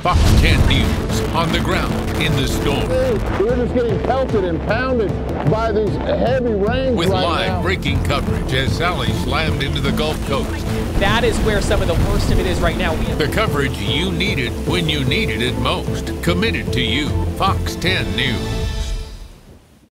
Fox 10 News on the ground in the storm. We're just getting pelted and pounded by these heavy rains With right live now. breaking coverage as Sally slammed into the Gulf Coast. That is where some of the worst of it is right now. The coverage you needed when you needed it most. Committed to you. Fox 10 News.